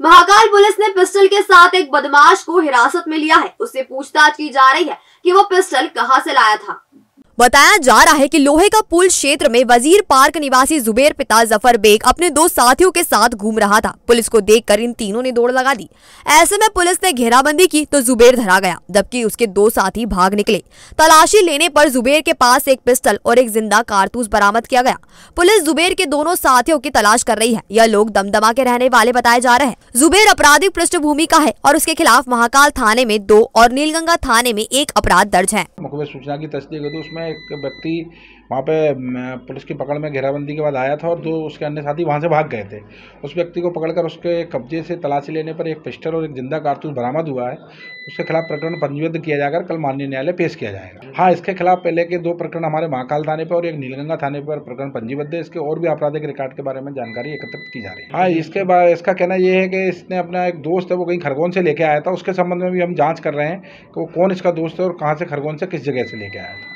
Mahakal police ने pistol के साथ एक बदमाश को हिरासत में लिया है। उससे पूछताछ की जा रही है कि वो पिस्टल कहाँ से लाया था। बताया जा रहा है कि लोहे का पुल क्षेत्र में वज़ीर पार्क निवासी जुबेर पिता ज़फ़र बेग अपने दो साथियों के साथ घूम रहा था। पुलिस को देखकर इन तीनों ने दौड़ लगा दी। ऐसे में पुलिस ने घेराबंदी की तो जुबेर धरा गया, जबकि उसके दो साथी भाग निकले। तलाशी लेने पर जुबेर के पास एक पिस्टल और एक ज़िंदा कारतूस बरामद किया गया। पुलिस जुबेर के दोनों साथियों की तलाश कर रही है। यह लोग दमदमा के रहने वाले बताए जा रहे हैं। जुबेर आपराधिक पृष्ठभूमि का है और उसके खिलाफ महाकाल थाने में दो और नीलगंगा थाने में एक अपराध दर्ज है। सूचना की तस्दीक तो उसमें एक व्यक्ति वहाँ पे पुलिस की पकड़ में घेराबंदी के बाद आया था और जो उसके अन्य साथी वहाँ से भाग गए थे। उस व्यक्ति को पकड़कर उसके कब्जे से तलाशी लेने पर एक पिस्टल और एक ज़िंदा कारतूस बरामद हुआ है। उसके खिलाफ प्रकरण पंजीबद्ध किया जाकर कल माननीय न्यायालय पेश किया जाएगा। हाँ इसके खिलाफ पहले के दो प्रकरण हमारे महाकाल थाने पर और एक नीलगंगा थाने पर प्रकरण पंजीबद्ध है। इसके और भी आपराधिक रिकॉर्ड के बारे में जानकारी एकत्रित की जा रही है। हाँ इसके बाद इसका कहना यह है कि इसने अपना एक दोस्त है, वो कहीं खरगोन से लेके आया था। उसके संबंध में भी हम जाँच कर रहे हैं कि वो कौन इसका दोस्त है और कहाँ से खरगोन से किस जगह से लेके आया था।